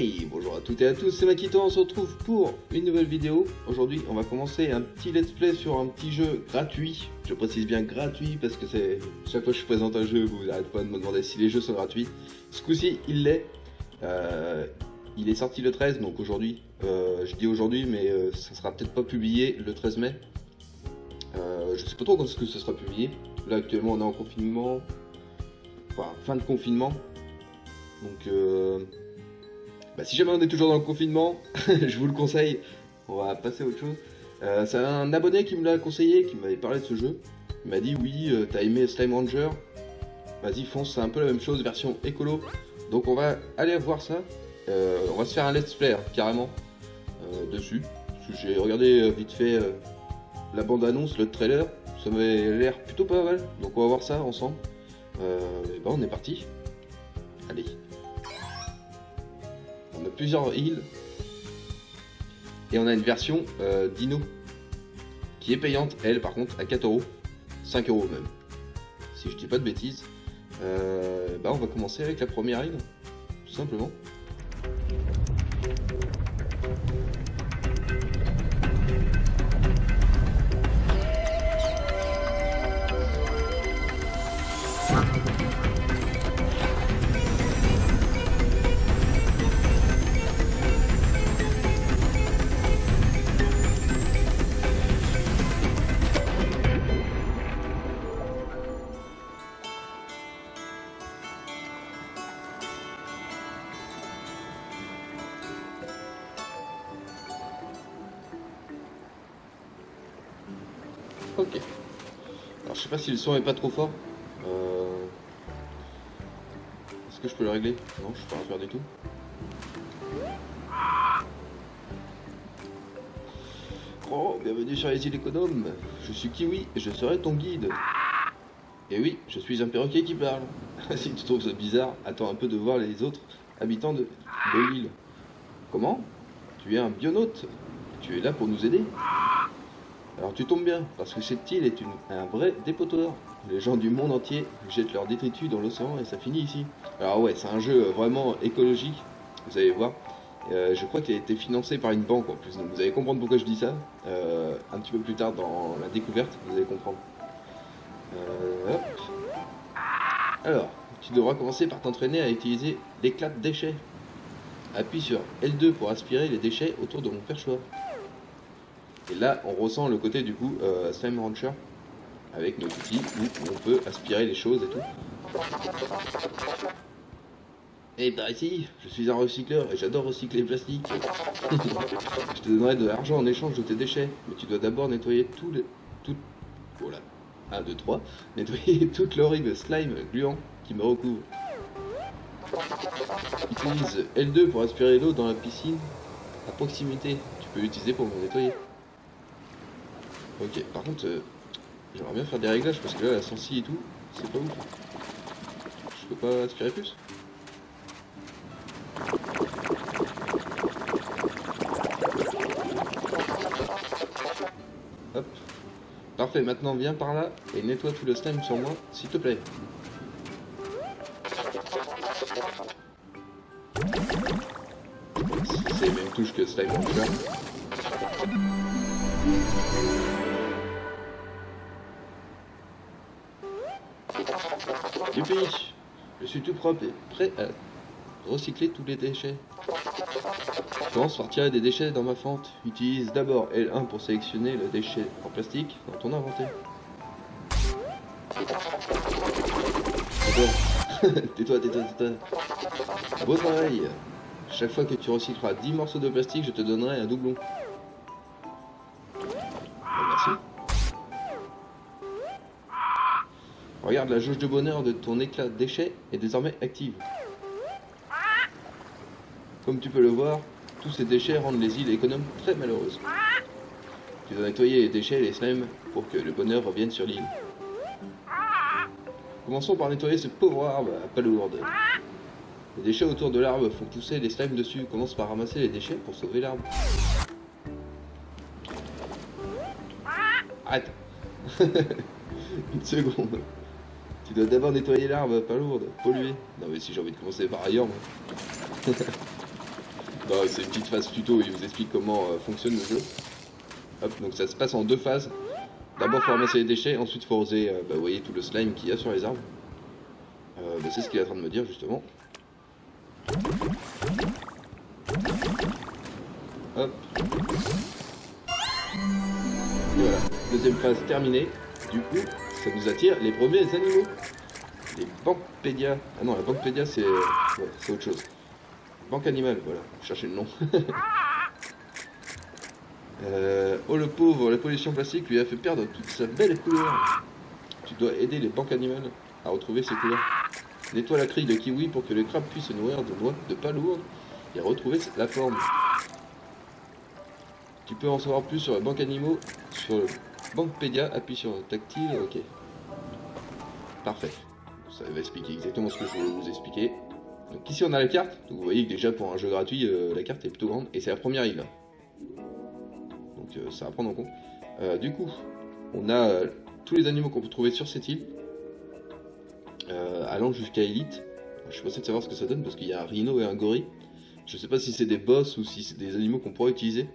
Hey, bonjour à toutes et à tous, c'est Makito, on se retrouve pour une nouvelle vidéo. Aujourd'hui, on va commencer un petit let's play sur un petit jeu gratuit. Je précise bien gratuit parce que c'est chaque fois que je présente un jeu, vous n'arrêtez pas de me demander si les jeux sont gratuits. Ce coup-ci, il l'est. Euh, il est sorti le 13, donc aujourd'hui, euh, je dis aujourd'hui, mais euh, ça sera peut-être pas publié le 13 mai. je sais pas trop quand est-ce que ça sera publié. Là, actuellement, on est en confinement. Enfin, fin de confinement. Donc, bah, si jamais on est toujours dans le confinement, je vous le conseille. On va passer à autre chose. Euh, c'est un abonné qui me l'a conseillé, qui m'avait parlé de ce jeu. Il m'a dit oui, euh, t'as aimé Slime Ranger. Vas-y, fonce, c'est un peu la même chose, version écolo. Donc on va aller voir ça. Euh, on va se faire un let's play, hein, carrément, dessus. J'ai regardé vite fait la bande-annonce, le trailer. Ça m'avait l'air plutôt pas mal. Donc on va voir ça ensemble. et ben on est parti. Allez plusieurs îles. Et on a une version euh, Dino qui est payante, elle par contre, à 4 euros. 5 euros même. Si je dis pas de bêtises. Euh, bah on va commencer avec la première île, tout simplement. Est pas trop fort. Euh, est-ce que je peux le régler? Non, je peux pas faire du tout. Oh, bienvenue sur les îles économes. Je suis Kiwi et je serai ton guide. Et oui, je suis un perroquet qui parle. si tu trouves ça bizarre, attends un peu de voir les autres habitants de, de l'île. Comment? Tu es un bionaute? Tu es là pour nous aider? Alors tu tombes bien, parce que cette île est un vrai dépotoir. Les gens du monde entier jettent leurs détritus dans l'océan et ça finit ici. Alors ouais, c'est un jeu vraiment écologique, vous allez voir. Euh, je crois qu'il a été financé par une banque en plus, donc vous allez comprendre pourquoi je dis ça. Euh, un petit peu plus tard dans la découverte, vous allez comprendre. Euh, Alors, tu devras commencer par t'entraîner à utiliser l'éclat de déchets. Appuie sur L2 pour aspirer les déchets autour de mon perchoir. Et là, on ressent le côté du coup euh, Slime Rancher avec nos outils où on peut aspirer les choses et tout. Et bah ici, je suis un recycleur et j'adore recycler le plastique. je te donnerai de l'argent en échange de tes déchets, mais tu dois d'abord nettoyer tous les... Tout... Voilà. 1, 2, 3. Nettoyer toute l'horrible slime gluant qui me recouvre. Utilise L2 pour aspirer l'eau dans la piscine à proximité. Tu peux l'utiliser pour me nettoyer. Ok, par contre, euh, j'aimerais bien faire des réglages parce que là, la sensi et tout, c'est pas ouf. Je peux pas aspirer plus? Hop. Parfait, maintenant viens par là et nettoie tout le slime sur moi, s'il te plaît. C'est les mêmes touches que slime Je suis tout propre et prêt à recycler tous les déchets. Je pense par tirer des déchets dans ma fente. Utilise d'abord L1 pour sélectionner le déchet en plastique dans ton inventaire. Tais-toi, tais-toi, tais-toi. Beau travail Chaque fois que tu recycleras 10 morceaux de plastique, je te donnerai un doublon. Regarde, la jauge de bonheur de ton éclat de déchets est désormais active. Comme tu peux le voir, tous ces déchets rendent les îles économes très malheureuses. Tu dois nettoyer les déchets et les slimes pour que le bonheur revienne sur l'île. Commençons par nettoyer ce pauvre arbre à palourde. Les déchets autour de l'arbre font pousser les slimes dessus. Commence par ramasser les déchets pour sauver l'arbre. Arrête Une seconde. Tu dois d'abord nettoyer l'arbre, pas lourde, polluer. Non mais si j'ai envie de commencer par ailleurs. Bah, c'est une petite phase tuto, il vous explique comment euh, fonctionne le jeu. Hop, donc ça se passe en deux phases. D'abord, faut ramasser les déchets, ensuite, faut oser, euh, bah, vous voyez tout le slime qu'il y a sur les arbres. Euh, bah, c'est ce qu'il est en train de me dire, justement. Hop. Voilà, deuxième phase terminée. Du coup, ça nous attire les premiers animaux. Les Bankpédia. Ah non, la Bankpédia, c'est ouais, autre chose. Banque animale, voilà, cherchez le nom. Euh, oh le pauvre, la pollution plastique lui a fait perdre toute sa belle couleur. Tu dois aider les banques animales à retrouver ses couleurs. Nettoie la crique de kiwi pour que les crabes puissent se nourrir de noix de pas lourdes et retrouver la forme. Tu peux en savoir plus sur la banque animaux sur le Bankpedia, appuie sur tactile, ok. Parfait. Ça va expliquer exactement ce que je voulais vous expliquer. Donc ici on a la carte, vous voyez que déjà pour un jeu gratuit, euh, la carte est plutôt grande, et c'est la première île. Donc euh, ça va prendre en compte. Euh, du coup, on a tous les animaux qu'on peut trouver sur cette île, allant jusqu'à Elite. Je suis passé de savoir ce que ça donne parce qu'il y a un rhino et un gorille. Je sais pas si c'est des boss ou si c'est des animaux qu'on pourrait utiliser.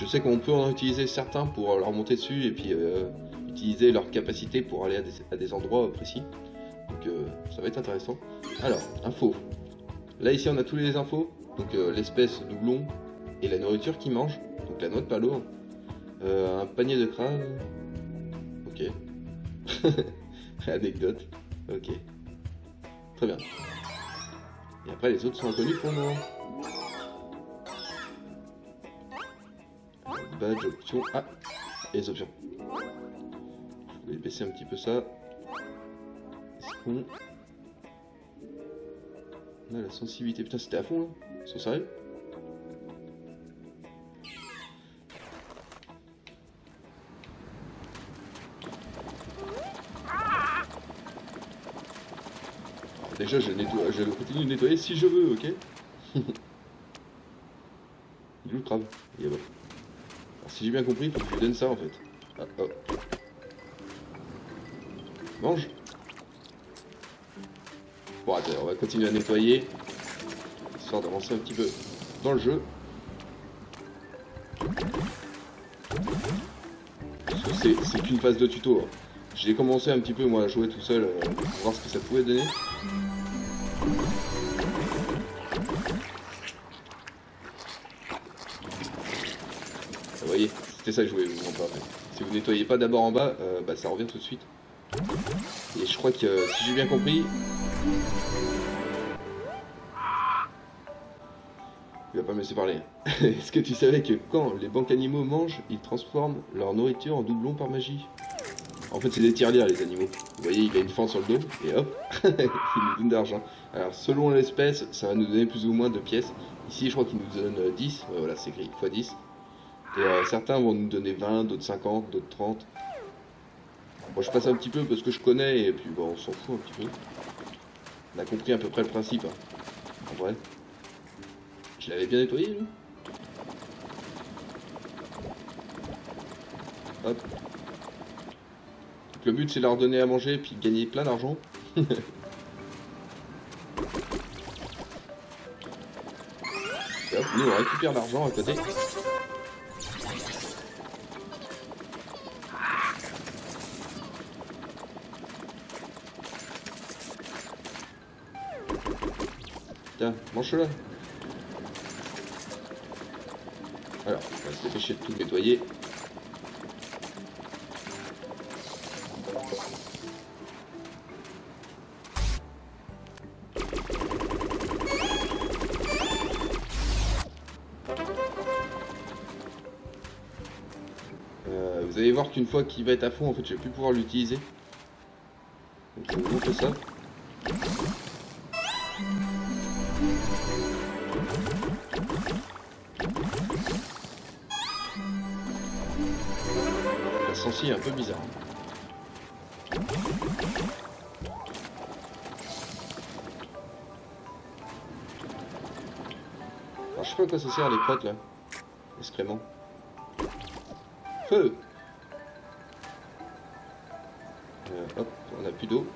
Je sais qu'on peut en utiliser certains pour leur monter dessus et puis euh, utiliser leur capacité pour aller à des, endroits précis. Donc euh, ça va être intéressant. Alors, info. Là ici on a tous les infos. Donc euh, l'espèce doublon et la nourriture qu'ils mangent. Donc la noix de palo. Euh, un panier de crabe. Ok. Anecdote. Ok. Très bien. Et après les autres sont inconnus pour moi. Badge, option. Ah Et les options. Je vais baisser un petit peu ça. On a la sensibilité. Putain, c'était à fond là C'est sérieux Alors, Déjà, je, nettoie, je continue de nettoyer si je veux, ok Il est où le crabe Il est là-bas. Si j'ai bien compris, il faut que je lui donne ça en fait. Ah, hop. Mange Bon, attends, on va continuer à nettoyer. Histoire d'avancer un petit peu dans le jeu. C'est qu'une phase de tuto. hein. J'ai commencé un petit peu moi à jouer tout seul euh, pour voir ce que ça pouvait donner. C'était ça que je voulais vous montrer. Si vous nettoyez pas d'abord en bas, euh, bah, ça revient tout de suite. Et je crois que euh, si j'ai bien compris, il va pas me laisser parler. Est-ce que tu savais que quand les banques animaux mangent, ils transforment leur nourriture en doublon par magie? En fait, c'est des tirelires les animaux. Vous voyez, il a une fente sur le dos et hop, il nous donne de l'argent. Alors, selon l'espèce, ça va nous donner plus ou moins de pièces. Ici, je crois qu'il nous donne euh, 10. Ouais, voilà, c'est écrit x 10. Et euh, certains vont nous donner 20, d'autres 50, d'autres 30. Moi, je passe un petit peu parce que je connais et puis bon, on s'en fout un petit peu. On a compris à peu près le principe. hein. En vrai. Je l'avais bien nettoyé, lui Hop. Donc, le but, c'est leur donner à manger puis gagner plein d'argent. Et hop, nous, on récupère l'argent à côté. Tiens, mange-la. Alors, on va se dépêcher de tout nettoyer. Euh, vous allez voir qu'une fois qu'il va être à fond, en fait, je vais plus pouvoir l'utiliser. Donc, je vais vous ça. Un peu bizarre. Alors, je sais pas à quoi ça sert les crottes là. Excréments. Feu Euh, Hop, on a plus d'eau.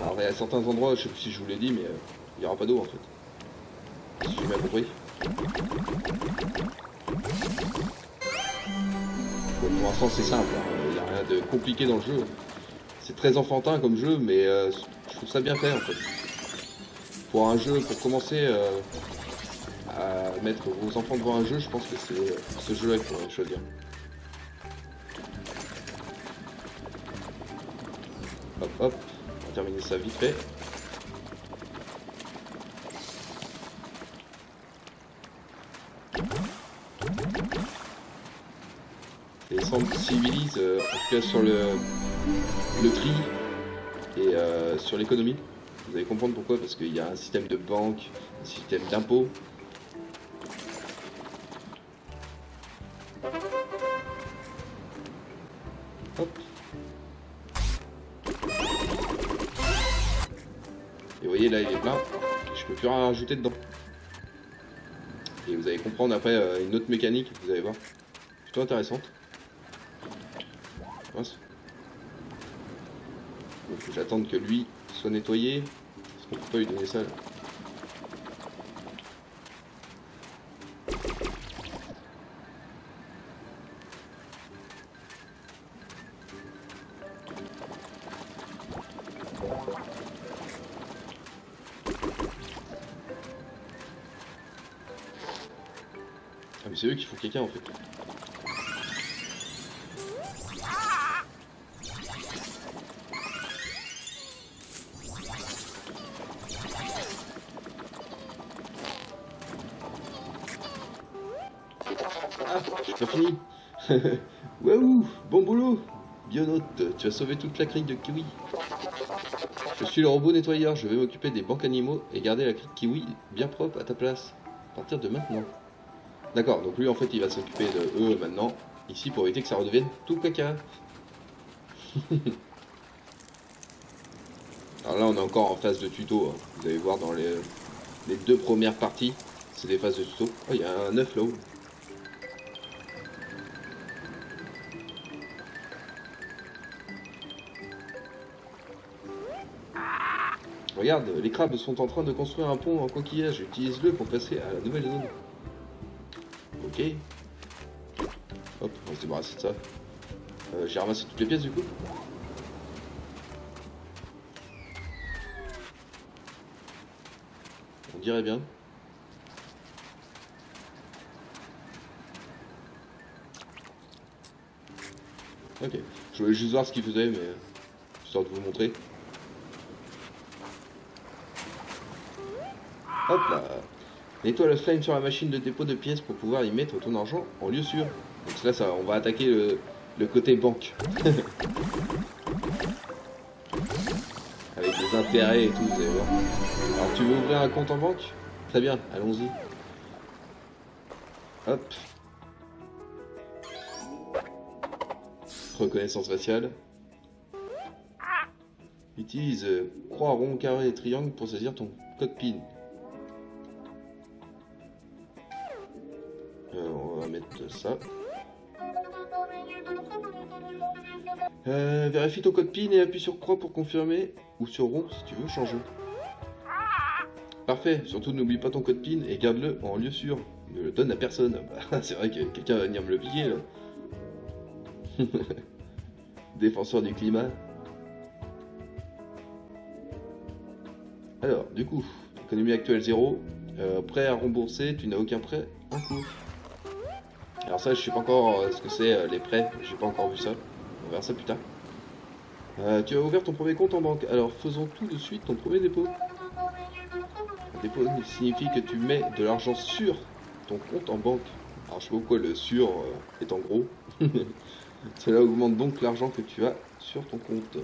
Alors Alors il y a certains endroits, je sais plus si je vous l'ai dit, mais euh, il n'y aura pas d'eau en fait. Si j'ai bien compris. Pour l'instant c'est simple, hein. il n'y a rien de compliqué dans le jeu. C'est très enfantin comme jeu, mais euh, je trouve ça bien fait en fait. Pour un jeu, pour commencer euh, à mettre vos enfants devant un jeu, je pense que c'est ce jeu-là qu'il faudrait choisir. Hop hop, on va terminer ça vite fait. Euh, en tout cas sur le, le tri et euh, sur l'économie. Vous allez comprendre pourquoi, parce qu'il y a un système de banque, un système d'impôt. Et vous voyez là il est plein, je peux plus rien rajouter dedans. Et vous allez comprendre après euh, une autre mécanique, vous allez voir. Plutôt intéressante. Faut que lui soit nettoyé. Parce qu'on peut pas lui donner ça. Ah mais c'est eux qui font quelqu'un en fait. Tu as sauvé toute la crique de kiwi. Je suis le robot nettoyeur, je vais m'occuper des banques animaux et garder la crique kiwi bien propre à ta place. À partir de maintenant. D'accord, donc lui en fait il va s'occuper de eux maintenant, ici pour éviter que ça redevienne tout caca. Alors là on est encore en phase de tuto, hein. vous allez voir dans les, les deux premières parties, c'est des phases de tuto. Oh il y a un œuf là-haut. Regarde, les crabes sont en train de construire un pont en coquillage. Utilise-le pour passer à la nouvelle zone. Ok. Hop, on va se débarrasser de ça. Euh, J'ai ramassé toutes les pièces du coup. On dirait bien. Ok. Je voulais juste voir ce qu'il faisait, mais histoire de vous montrer. Hop là Nettoie le slime sur la machine de dépôt de pièces pour pouvoir y mettre ton argent en lieu sûr. Donc là, ça, on va attaquer le, côté banque. Avec des intérêts et tout, vous allez voir. Alors, tu veux ouvrir un compte en banque? Très bien, allons-y. Hop. Reconnaissance faciale. Utilise euh, croix, rond, carré et triangle pour saisir ton code PIN. Ça. Euh, vérifie ton code PIN et appuie sur croix pour confirmer ou sur rond si tu veux changer. Parfait, surtout n'oublie pas ton code PIN et garde-le en lieu sûr. Ne le donne à personne. Bah, C'est vrai que quelqu'un va venir me le piquer là. Défenseur du climat. Alors, du coup, économie actuelle 0. Euh, prêt à rembourser, tu n'as aucun prêt en cours. Alors ça, je sais pas encore euh, ce que c'est euh, les prêts, j'ai pas encore vu ça. On verra ça plus tard. Euh, tu as ouvert ton premier compte en banque, alors faisons tout de suite ton premier dépôt. Un dépôt signifie que tu mets de l'argent sur ton compte en banque. Alors je sais pas pourquoi le sur est en gros. Cela augmente donc l'argent que tu as sur ton compte.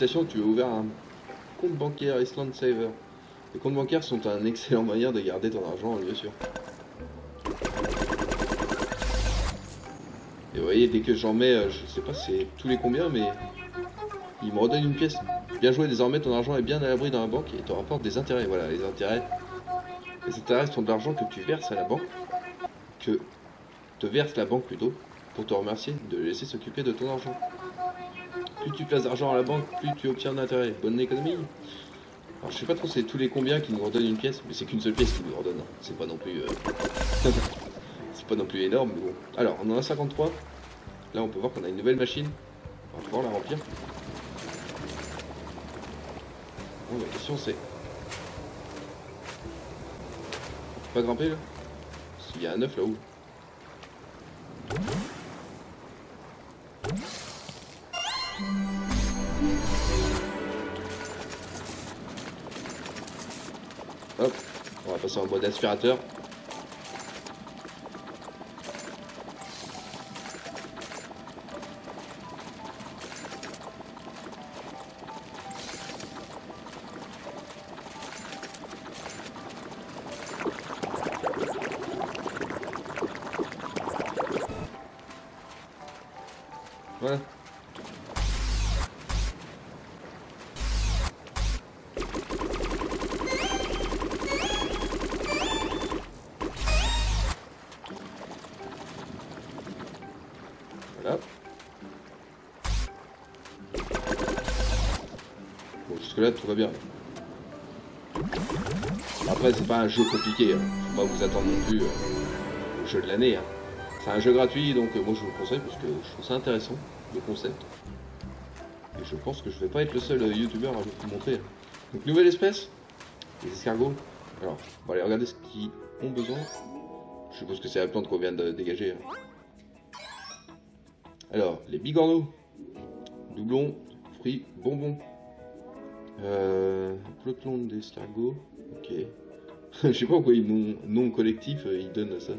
Tu as ouvert un compte bancaire Island Saver. Les comptes bancaires sont un excellent moyen de garder ton argent en lieu sûr. Et vous voyez, dès que j'en mets, euh, je sais pas c'est tous les combien, mais il me redonne une pièce. Bien joué, désormais ton argent est bien à l'abri dans la banque et te rapporte des intérêts. Voilà, les intérêts. Les intérêts sont de l'argent que tu verses à la banque. que te verse la banque plutôt, pour te remercier de laisser s'occuper de ton argent. Plus tu places d'argent à la banque, plus tu obtiens d'intérêt. Bonne économie Alors je sais pas trop c'est tous les combien qui nous redonnent une pièce, mais c'est qu'une seule pièce qui nous redonne. C'est pas non plus... Euh, c'est pas non plus énorme, mais bon. Alors, on en a 53. Là, on peut voir qu'on a une nouvelle machine. On va pouvoir la remplir. Bon, la question c'est... Pas grimper là? S'il y a un œuf là-haut. On Bon, jusque là tout va bien. Après c'est pas un jeu compliqué, hein. faut pas vous attendre non plus euh, au jeu de l'année. Hein. C'est un jeu gratuit, donc euh, moi je vous le conseille parce que je trouve ça intéressant, le concept. Et je pense que je vais pas être le seul euh, youtubeur à vous montrer. Donc nouvelle espèce, les escargots. Alors, on va aller regarder ce qu'ils ont besoin. Je suppose que c'est la plante qu'on vient de dégager. Hein. Alors, les bigorneaux. Doublons, fruits, bonbons. Euh, peloton d'escargots. Ok. je sais pas pourquoi ils nom, nom collectif, euh, ils donnent ça.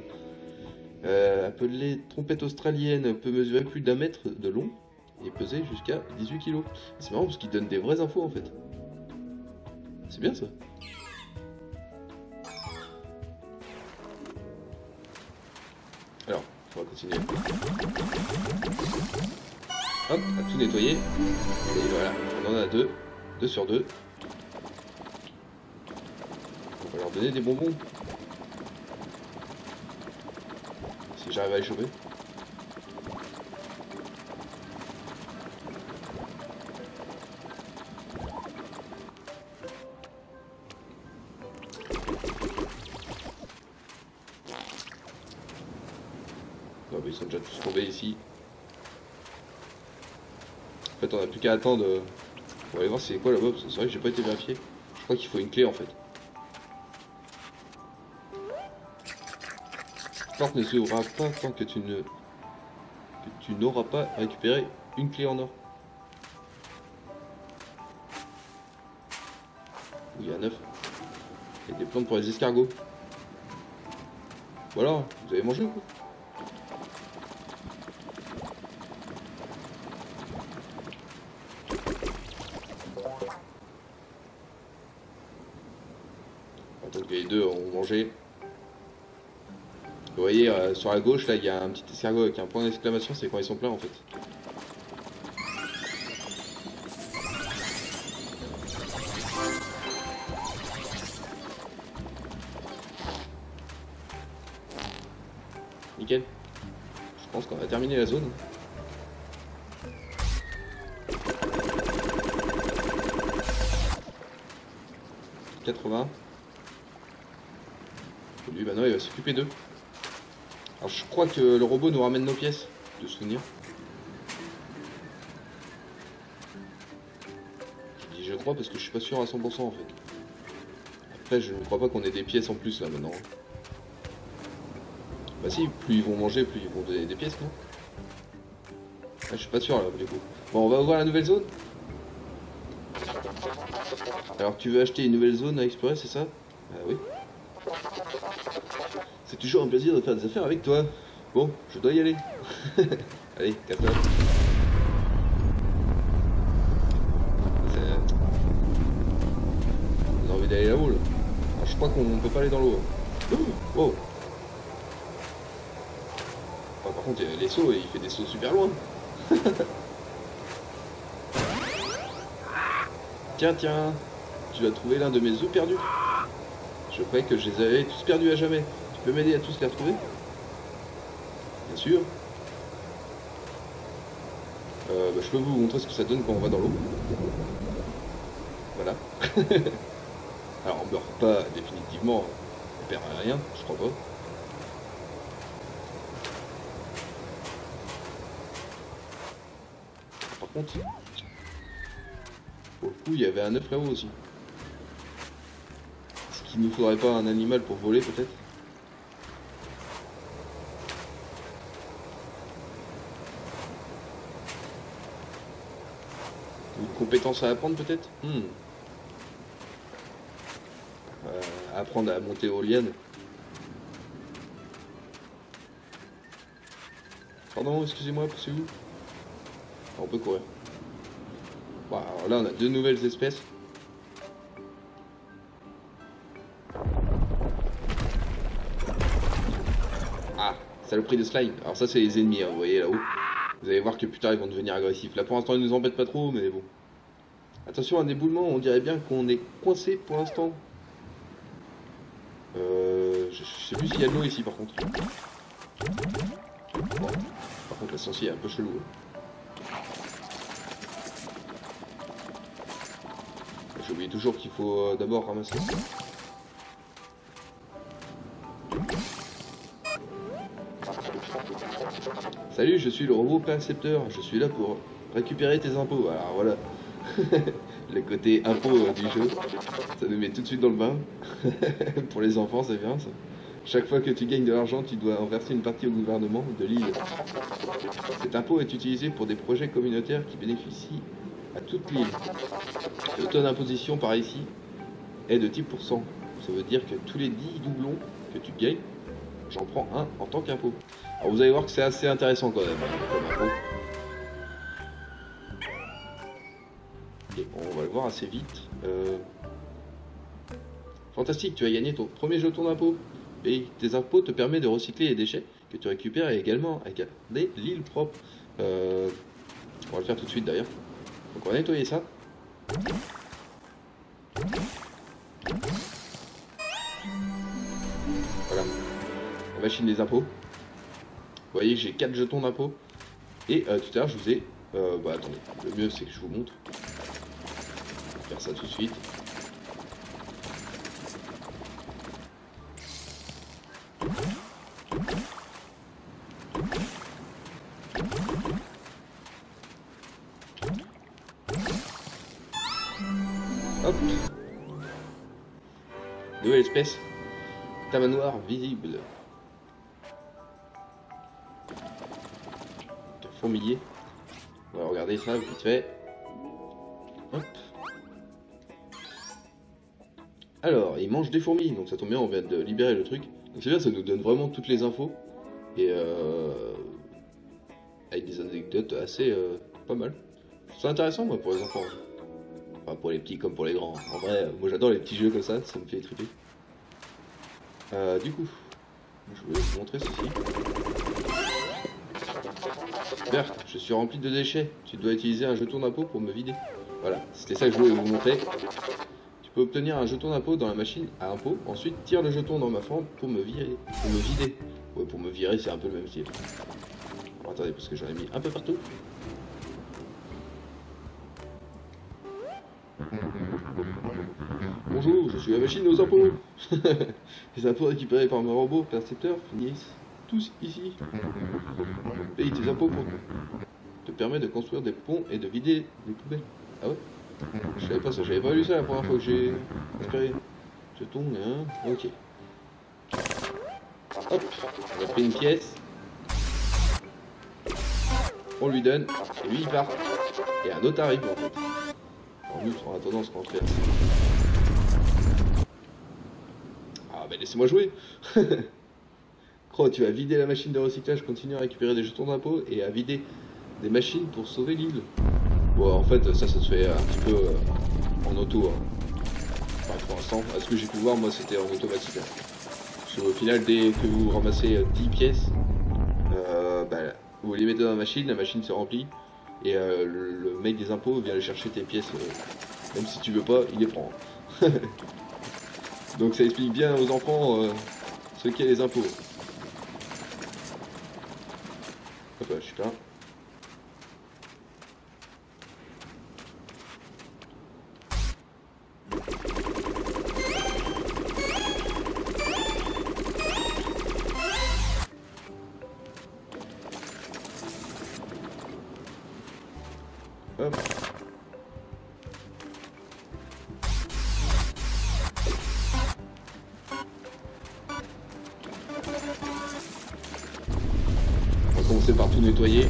Euh, appelée trompette australienne, peut mesurer plus d'un mètre de long et peser jusqu'à 18 kg. C'est marrant parce qu'il donne des vraies infos en fait. C'est bien ça. Alors, on va continuer. Hop, à tout nettoyer. Et voilà, on en a deux. Deux sur deux. On va leur donner des bonbons. j'arrive à les choper. Ils sont déjà tous tombés ici. En fait on a plus qu'à attendre. Va aller voir c'est quoi là-bas c'est vrai que j'ai pas été vérifié. Je crois qu'il faut une clé en fait. porte ne s'ouvrira pas tant que tu ne tu n'auras pas récupéré une clé en or. Il y a neuf. Et des plantes pour les escargots. Voilà, vous avez mangé ou quoi Vous voyez, euh, sur la gauche, là, il y a un petit escargot avec un point d'exclamation, c'est quand ils sont pleins, en fait. Nickel. Je pense qu'on a terminé la zone. « 80. Lui, bah non, il va s'occuper d'eux. Alors je crois que le robot nous ramène nos pièces, de souvenir. Je dis je crois parce que je suis pas sûr à 100% en fait. Après je ne crois pas qu'on ait des pièces en plus là maintenant. Bah si, plus ils vont manger, plus ils vont donner des pièces, non? Ah, Je suis pas sûr là du coup. Bon on va ouvrir la nouvelle zone. Alors tu veux acheter une nouvelle zone à explorer, c'est ça? Ah oui. Toujours un plaisir de faire des affaires avec toi. Bon, je dois y aller. Allez, casse-toi. On a envie d'aller là-haut, là. Je crois qu'on peut pas aller dans l'eau. Oh Par contre, les sauts, il fait des sauts super loin. tiens, tiens, tu as trouvé l'un de mes œufs perdus. Je croyais que je les avais tous perdus à jamais. Tu peux m'aider à tous les retrouver bien sûr. Euh, bah, je peux vous montrer ce que ça donne quand on va dans l'eau. Voilà. Alors on meurt pas définitivement, on perd rien, je crois pas. Par contre, pour le coup, il y avait un œuf là-haut aussi. Est-ce qu'il nous faudrait pas un animal pour voler peut-être? À apprendre peut-être hmm. euh, Apprendre à monter aux lianes. Pardon, excusez-moi, c'est où On peut courir. Bon, alors là, on a deux nouvelles espèces. Ah, saloperie de slime. Alors ça, c'est les ennemis, hein, vous voyez là-haut. Vous allez voir que plus tard, ils vont devenir agressifs. Là, pour l'instant, ils nous embêtent pas trop, mais bon. Attention, un éboulement, on dirait bien qu'on est coincé pour l'instant. Euh, je, sais plus s'il y a de l'eau ici, par contre. Par contre, la sorcière est un peu chelou. Hein. J'oublie toujours qu'il faut euh, d'abord ramasser. Salut, je suis le robot percepteur. Je suis là pour récupérer tes impôts. Alors voilà. le côté impôt du jeu. Ça nous met tout de suite dans le bain. pour les enfants, c'est bien ça. Chaque fois que tu gagnes de l'argent, tu dois en verser une partie au gouvernement de l'île. Cet impôt est utilisé pour des projets communautaires qui bénéficient à toute l'île. Le taux d'imposition par ici est de 10%. Ça veut dire que tous les 10 doublons que tu gagnes, j'en prends un en tant qu'impôt. Alors vous allez voir que c'est assez intéressant quand même comme impôt. Assez vite. Euh, fantastique, tu as gagné ton premier jeton d'impôt. Et tes impôts te permettent de recycler les déchets que tu récupères et également à garder l'île propre. Euh, on va le faire tout de suite d'ailleurs. Donc on va nettoyer ça. Voilà. La machine des impôts. Vous voyez j'ai 4 jetons d'impôts. Et euh, tout à l'heure je vous ai... Bah attendez, le mieux c'est que je vous montre. Ça tout de suite. Hop. Nouvelle espèce. Tamanoir visible. Fourmilier. On va regarder ça vite fait. Alors, il mange des fourmis, donc ça tombe bien, on vient de libérer le truc. Donc c'est bien, ça nous donne vraiment toutes les infos. Et euh, avec des anecdotes assez euh, pas mal. C'est intéressant moi pour les enfants. Enfin pour les petits comme pour les grands. En vrai, moi j'adore les petits jeux comme ça, ça me fait triper. Euh, du coup, je voulais vous montrer ceci. Berthe, je suis rempli de déchets. Tu dois utiliser un jeton d'impôt pour me vider. Voilà, c'était ça que je voulais vous montrer. Tu peux obtenir un jeton d'impôt dans la machine à impôt. Ensuite, tire le jeton dans ma fente pour me virer. Pour me vider. Ouais, pour me virer, c'est un peu le même style. attendez, parce que j'en ai mis un peu partout. Bonjour, je suis la machine aux impôts. Les impôts récupérés par mes robots percepteurs finissent tous ici. Paye tes impôts pour te permet de construire des ponts et de vider les poubelles. Ah ouais? Je savais pas ça, j'avais pas lu ça la première fois que j'ai espéré. Je tombe, hein Ok. Hop, on a pris une pièce. On lui donne, et lui il part. Et un autre arrive en fait. En outre, en attendant ce qu'on fait. Ah bah laissez-moi jouer Croc, tu vas vider la machine de recyclage, continuer à récupérer des jetons d'impôt et à vider des machines pour sauver l'île. En fait, ça, ça se fait un petit peu euh, en auto. Hein. Pour l'instant, à ce que j'ai pu voir, moi, c'était en automatique. Hein. au final, dès que vous ramassez 10 pièces, euh, bah, vous les mettez dans la machine, la machine se remplit, et euh, le, mec des impôts vient aller chercher tes pièces. même si tu veux pas, il les prend. Donc ça explique bien aux enfants ce qu'est les impôts. Hop là, je suis là. On va commencer par tout nettoyer.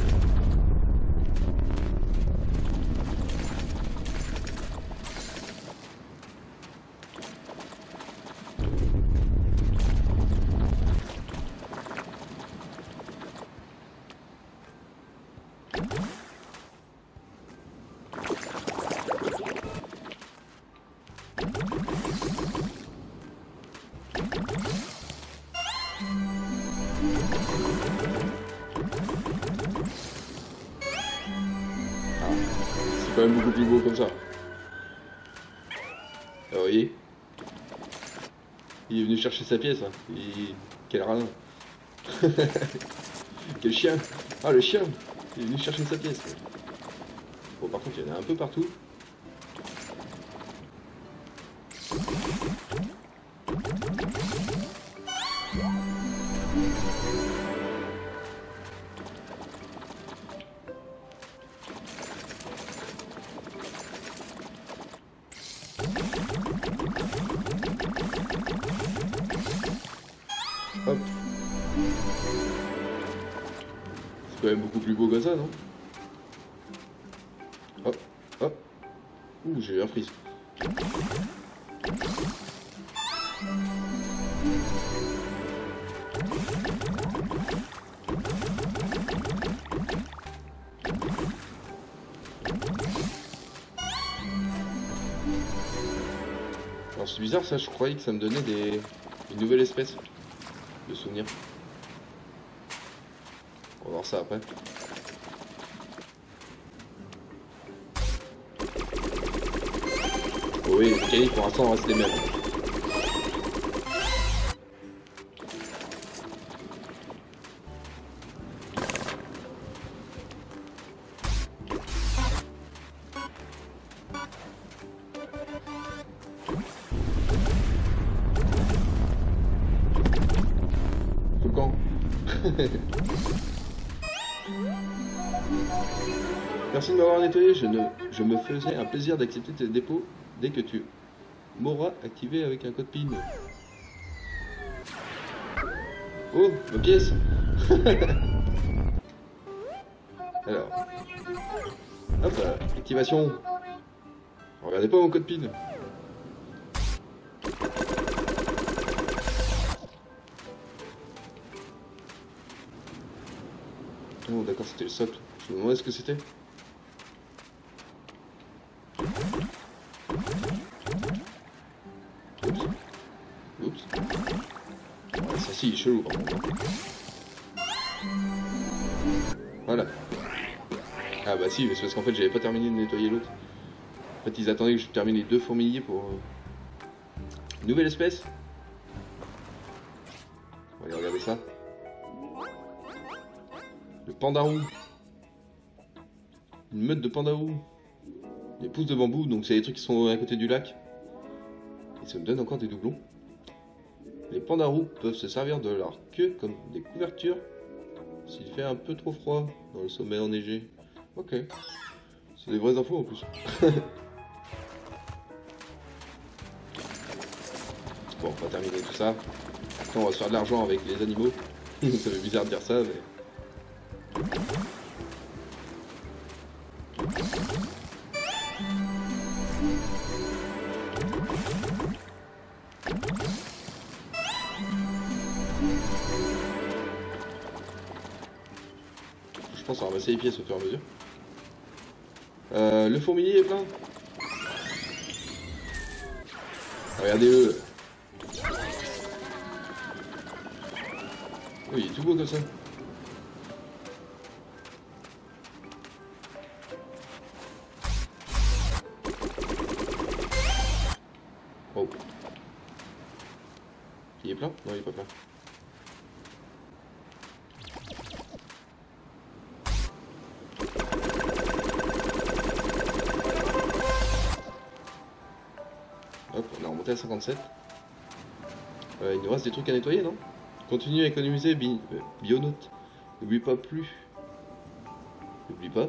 Chercher sa pièce. Hein. Quel radin. Quel chien. Ah, le chien. Il est venu chercher sa pièce. Bon, par contre, il y en a un peu partout. Quand même beaucoup plus beau que ça, non Hop, hop. Ouh, j'ai eu un freeze. Alors c'est bizarre ça, je croyais que ça me donnait des... une nouvelle espèce de souvenirs. On ça après. Oui, mécaniques pour l'instant restent les mêmes. Tout Merci de m'avoir nettoyé, je, je me faisais un plaisir d'accepter tes dépôts dès que tu m'auras activé avec un code PIN. Oh, ma pièce Alors. Hop, activation. Regardez pas mon code PIN. Oh d'accord, c'était le socle. Je me demandais ce que c'était. Voilà. Ah bah si, c'est parce qu'en fait j'avais pas terminé de nettoyer l'autre. En fait ils attendaient que je termine les deux fourmiliers pour... euh, une Nouvelle espèce On va aller regarder ça. Le pandarou. Une meute de pandarou. Des pousses de bambou, donc c'est des trucs qui sont à côté du lac. Et ça me donne encore des doublons. Les pandarous peuvent se servir de leur queue comme des couvertures s'il fait un peu trop froid dans le sommet enneigé. Ok. C'est des vraies infos en plus. bon, on va terminer tout ça. Après, on va se faire de l'argent avec les animaux. ça fait bizarre de dire ça, mais... ramasser les pièces au fur et à mesure. Euh, le fourmilier est plein. Regardez-le. Oui, il est tout beau comme ça. 57. Euh, il nous reste des trucs à nettoyer, non? Continue à économiser, bi euh, Bionaute. N'oublie pas plus. N'oublie pas,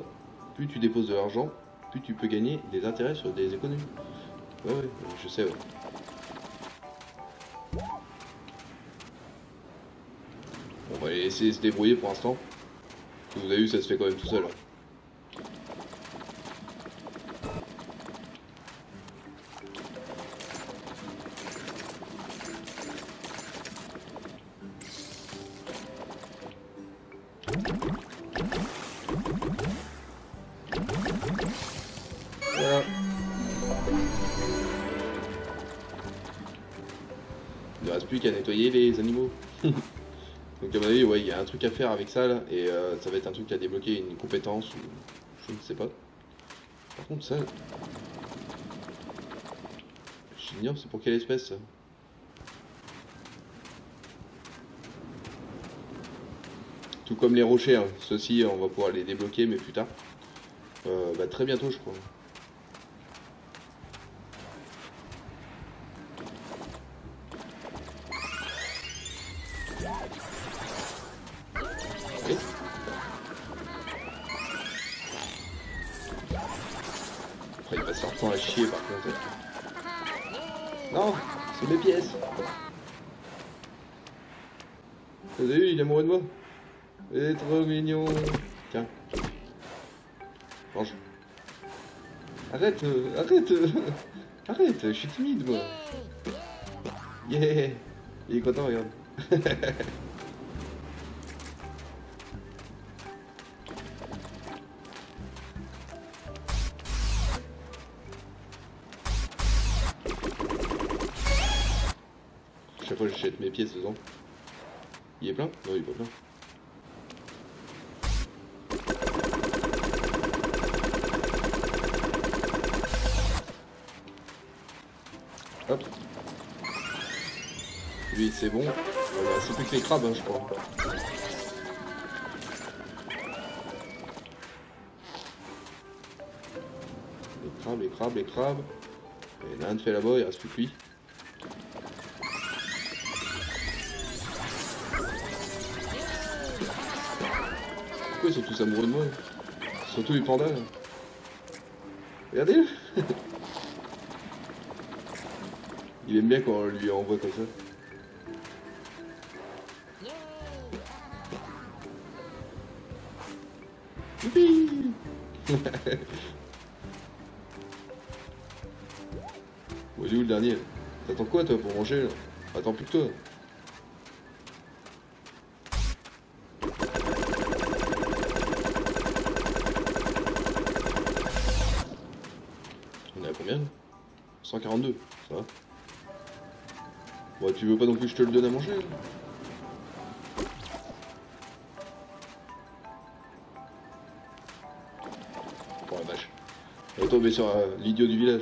plus tu déposes de l'argent, plus tu peux gagner des intérêts sur des économies. Ouais, ouais, je sais, ouais. On va les laisser se débrouiller pour l'instant. Vous avez vu, ça se fait quand même tout seul. hein. Il ne reste plus qu'à nettoyer les animaux. Donc à mon avis, ouais, il y a un truc à faire avec ça là, et euh, ça va être un truc à débloquer une compétence ou je ne sais pas. Par contre ça, j'ignore c'est pour quelle espèce ça? Tout comme les rochers, hein. ceux-ci on va pouvoir les débloquer mais plus tard. Euh, bah, très bientôt je crois. Je suis timide moi. Yeah. Il est content, regarde. Chaque fois j'achète mes pièces dedans. Il est plein? Non, il est pas plein. C'est bon. C'est plus que les crabes, hein, je crois. Les crabes, les crabes, les crabes. Il y en a un de fait là-bas, il reste plus que lui. Pourquoi ils sont tous amoureux de moi Surtout les pandas. là. Regardez-le Il aime bien quand on lui envoie comme ça. Youpi Bon, il est où le dernier T'attends quoi toi pour manger là Attends plus que toi. On est à combien là 142, ça va? Bon, tu veux pas non plus que je te le donne à manger là? Tomber sur euh, l'idiot du village.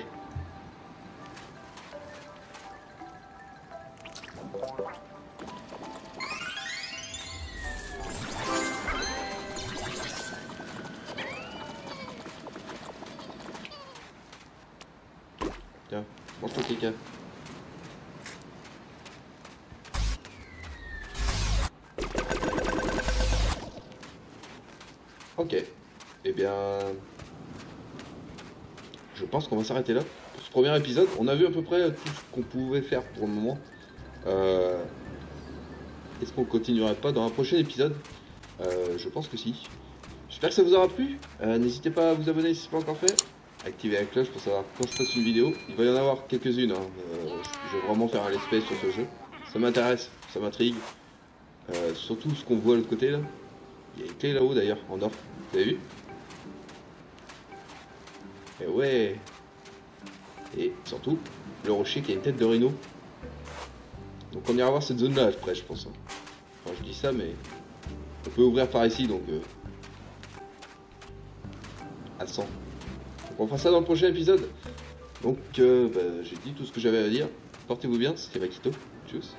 S'arrêter là. Pour ce premier épisode, on a vu à peu près tout ce qu'on pouvait faire pour le moment. Euh, Est-ce qu'on continuerait pas dans un prochain épisode? Euh, Je pense que si. J'espère que ça vous aura plu. Euh, N'hésitez pas à vous abonner si ce n'est pas encore fait. Activez la cloche pour savoir quand je poste une vidéo. Il va y en avoir quelques-unes. hein. Je vais vraiment faire un let's play sur ce jeu. Ça m'intéresse, ça m'intrigue. Surtout ce qu'on voit à l'autre côté là. Il y a une clé là-haut d'ailleurs, en or. Vous avez vu? Et ouais Et surtout, le rocher qui a une tête de rhino. Donc on ira voir cette zone là après je pense. hein. Enfin je dis ça mais on peut ouvrir par ici donc euh, à 100. Donc on fera ça dans le prochain épisode. Donc euh, bah, j'ai dit tout ce que j'avais à dire. Portez-vous bien, c'était Makito. Tchuss.